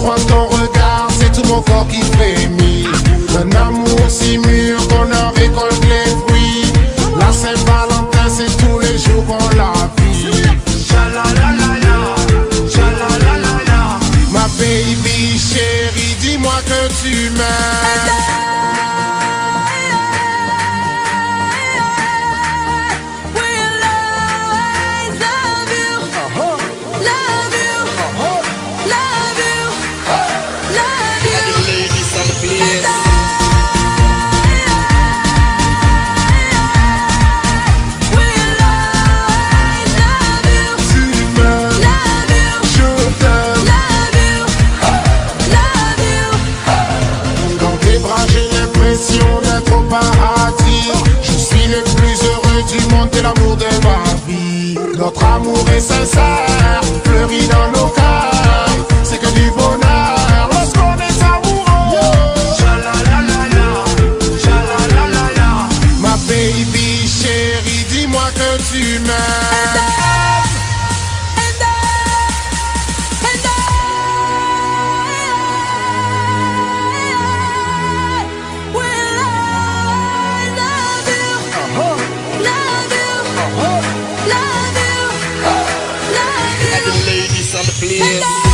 croise ton regard, c'est tout mon corps qui frémit. Un amour si mûr qu'on en récolte les fruits. La Saint-Valentin, c'est tous les jours qu'on la vit. Ma baby chérie, dis-moi que tu m'aimes. raconter l'amour de ma vie. Notre amour est sincère. Hello.